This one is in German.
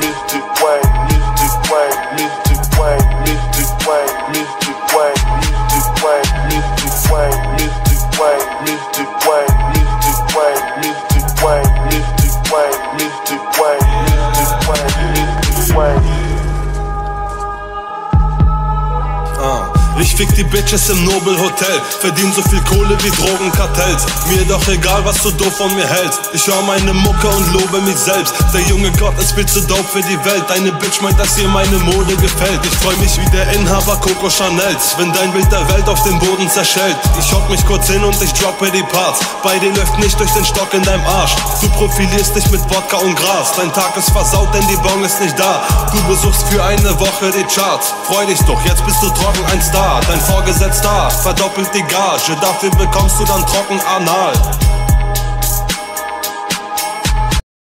mystic way. Ich fick die Bitches im Nobel Hotel, verdien so viel Kohle wie Drogenkartells. Mir doch egal, was du doof von mir hältst. Ich hör meine Mucke und lobe mich selbst. Der junge Gott ist viel zu dope für die Welt. Deine Bitch meint, dass ihr meine Mode gefällt. Ich freu mich wie der Inhaber Coco Chanels, wenn dein Bild der Welt auf dem Boden zerschellt. Ich hock mich kurz hin und ich droppe die Parts. Bei dir läuft nicht durch den Stock in deinem Arsch. Du profilierst dich mit Wodka und Gras. Dein Tag ist versaut, denn die Bong ist nicht da. Du besuchst für eine Woche die Charts. Freu dich doch, jetzt bist du trocken ein Star. Dein Vorgesetzter verdoppelt die Gage, dafür bekommst du dann trocken anal.